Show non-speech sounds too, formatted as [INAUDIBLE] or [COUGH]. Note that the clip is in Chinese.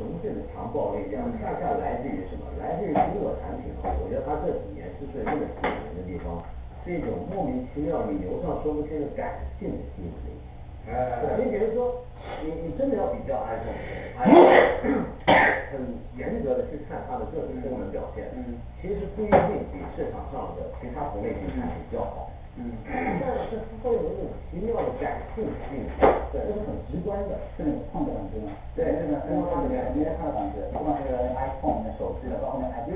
呈现的强暴力量，恰恰来自于什么？来自于苹果产品啊，我觉得它这几年之所以那么吸引人的地方，是一种莫名其妙理由上说不清的感性的吸引力。哎，你比如说，你你真的要比较 iPhone，iPhone [LAUGHS] 很严格的去看它的各种功能表现，嗯，其实不一定比市场上的其他同类型产品要好。嗯，但是它会有一种奇妙的感性吸引力，对，这是很直观的，是那种创。对，这个 N 八里面，你也看到感觉，不管是 iPhone 的手机的，包括那 iPad。